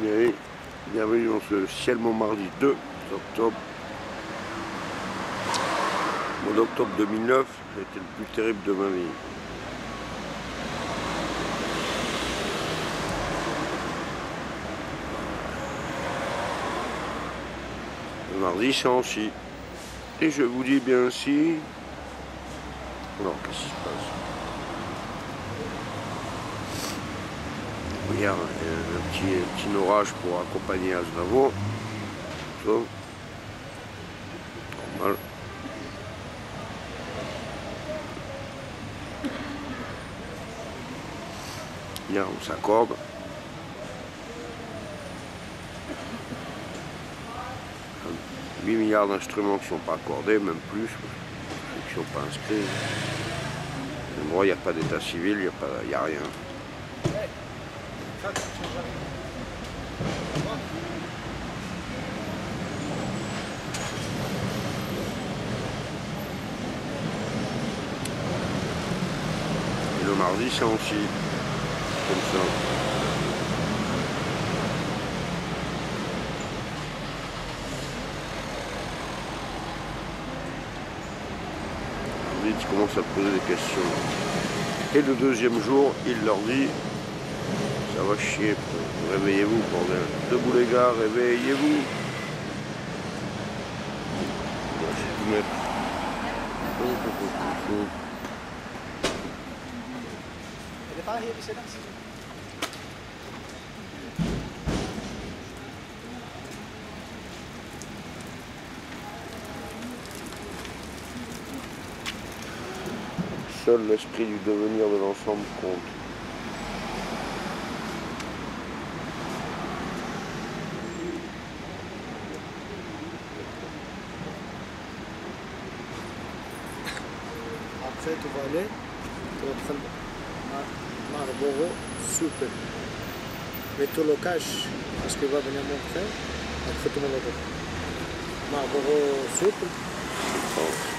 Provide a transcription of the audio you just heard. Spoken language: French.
Bien, bienvenue dans ce ciel mardi 2 octobre. Mois d'octobre 2009, ça a été le plus terrible de ma vie. Le mardi, c'est ainsi. Et je vous dis bien ainsi. Alors, qu'est-ce qui se passe? Regarde, un petit, un petit orage pour accompagner Aznavour. Ça. Normal. Bien, on s'accorde. « 8 milliards d'instruments qui ne sont pas accordés, même plus, qui ne sont pas inscrits. Moi, il n'y a pas d'état civil, il n'y a rien. Et le mardi, c'est aussi comme ça. tu commences à poser des questions. Et le deuxième jour, il leur dit ça va chier, réveillez-vous, bordel. Debout les gars, réveillez-vous. Seul l'esprit du devenir de l'ensemble compte. Feto Vale, Trabzon Marboro, super. Με το λοκάζ, ας και βάβει μια μόρφα, θα το μολοκό. Μarboro, super. Oh.